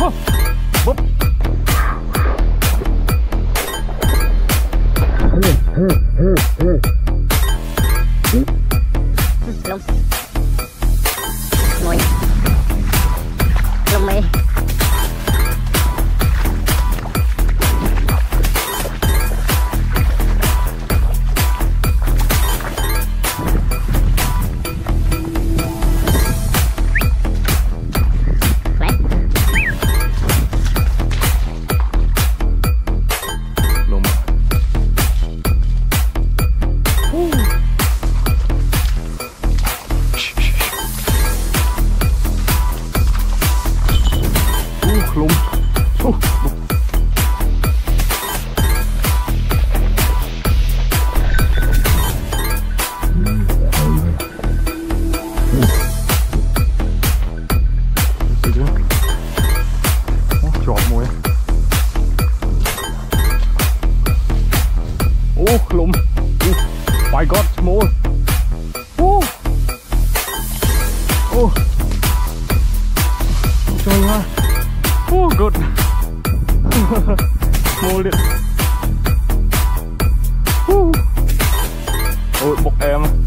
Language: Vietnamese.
我，我，嗯嗯嗯嗯，嗯，龙。Luôn. Uh, Oh, lùm. Oh, my god, small. Oh. Oh. Trời ơi. Oh, good. small điện. Oh. Ôi, bọc em.